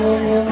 Senhor.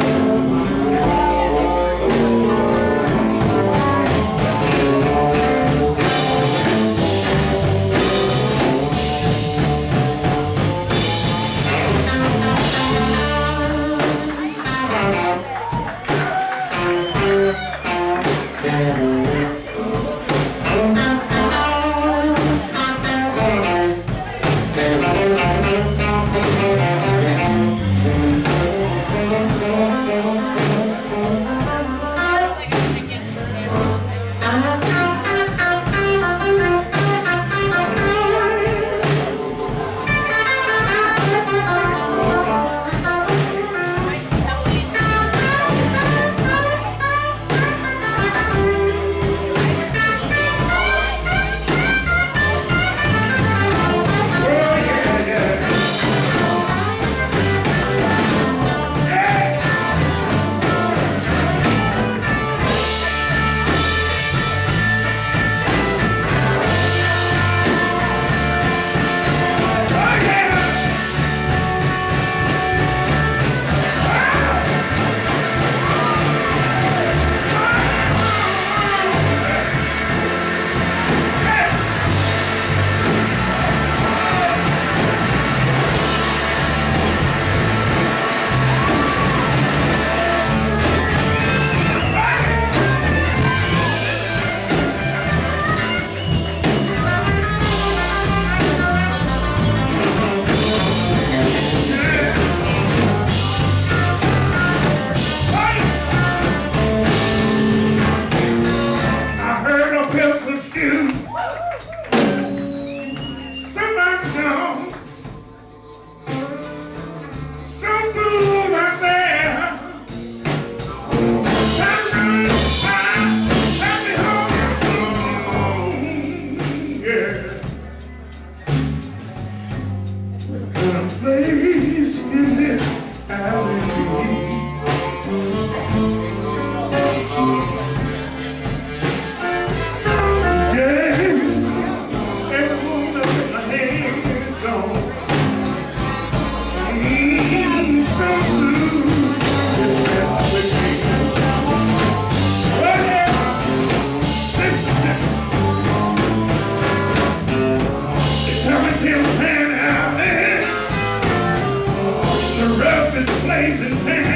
praise and.